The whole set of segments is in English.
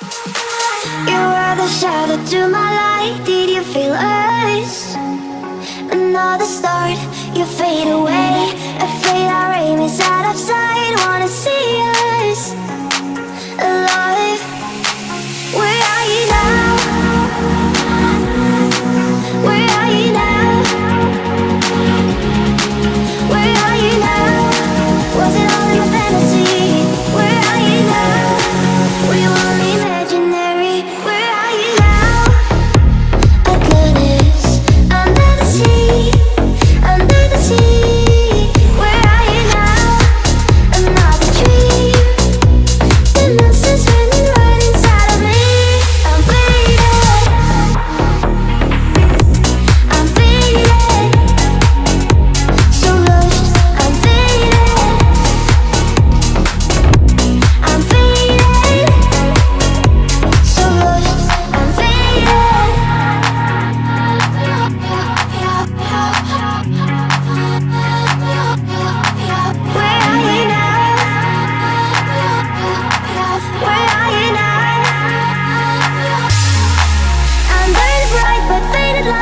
You were the shadow to my light. Did you feel us? Another start, you fade away.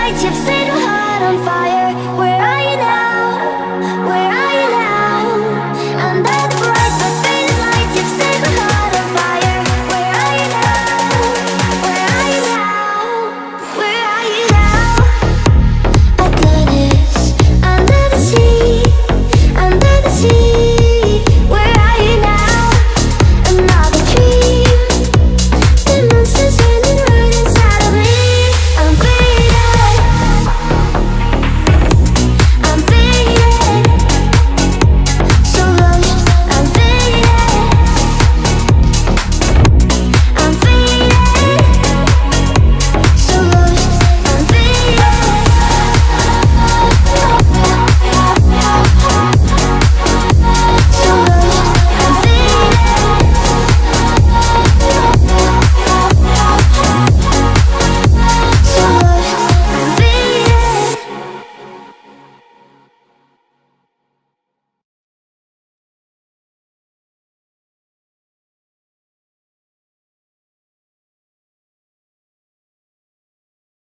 братьев